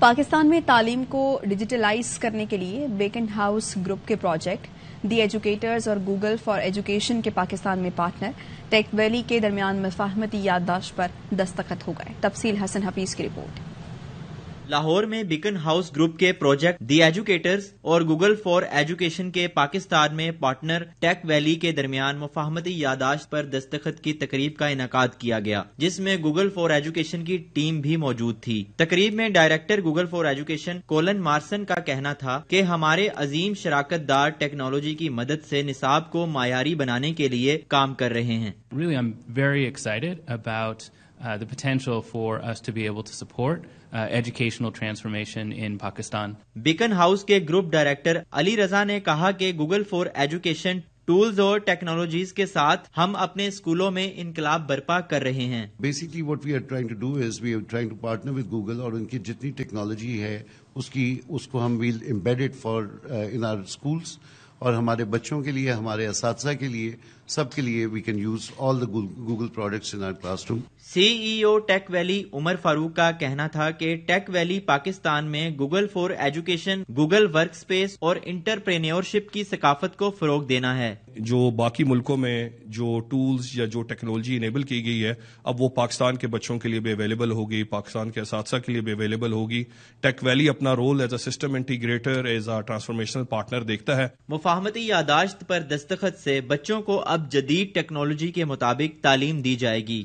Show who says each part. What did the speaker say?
Speaker 1: पाकिस्तान में तालीम को डिजिटलाइज करने के लिए बेकन हाउस ग्रुप के प्रोजेक्ट दी एजुकेटर्स और गूगल फॉर एजुकेशन के पाकिस्तान में पार्टनर टेक वैली के दरमियान मफाहमती याददाश्त पर दस्तखत हो गए। तफसील हसन हफीज की रिपोर्ट।
Speaker 2: लाहौर में बिकन हाउस ग्रुप के प्रोजेक्ट दी एजुकेटर्स और गूगल फॉर एजुकेशन के पाकिस्तान में पार्टनर टेक वैली के दरमियान मुफाहमती यादाश्त पर दस्तखत की तकरीब का इनका किया गया जिसमें गूगल फॉर एजुकेशन की टीम भी मौजूद थी। तकरीब में director Google for Education Colin Marson का कहना था कि हमारे अजीम शराकत दार टेक्नोलॉजी की मदद से निसाब को मायारी बनाने के लिए काम कर रहे हैं।
Speaker 3: Really, I'm very excited about uh, the potential for us to be able to support uh, educational transformation in Pakistan.
Speaker 2: Beaconhouse के ग्रुप डायरेक्टर अली रजा ने कहा कि गूगल फॉर एजुकेशन टूल्स और टेक्नोलॉजीज़ के साथ हम अपने स्कूलों में इनकलाब बर्पा कर रहे हैं
Speaker 4: basically what we are trying to do is we are trying to partner with Google और उनकी जितनी टेक्नोलॉजी है उसकी उसको हम we'll embedded for in our schools और हमारे बच्चों के लिए हमारे इस के लिए सबके लिए we can use all the Google products in our classroom
Speaker 2: CEO Tech Valley Umar Farooq का कहना था कि टेक वैली पाकिस्तान में Google for education Google work space और इंटरप्रेन्योरशिप की सकाफत को फरोग देना है।
Speaker 5: जो बाकी मुल्कों में जो टूल्स या जो टेक्नोलॉजी इनेबल की गई है अब वो पाकिस्तान के बच्चों के लिए भी अवेलेबल होगी पाकिस्तान के इस के लिए भी अवेलेबल होगी। टेक वैली अपना role as a system integrator as a transformational partner देखता है।
Speaker 2: मुफाहमती यादाश्त पर दस्तखत से बच्चों को अब जदीद टेक्नोलॉजी के मुताबिक तालीम दी जाएगी।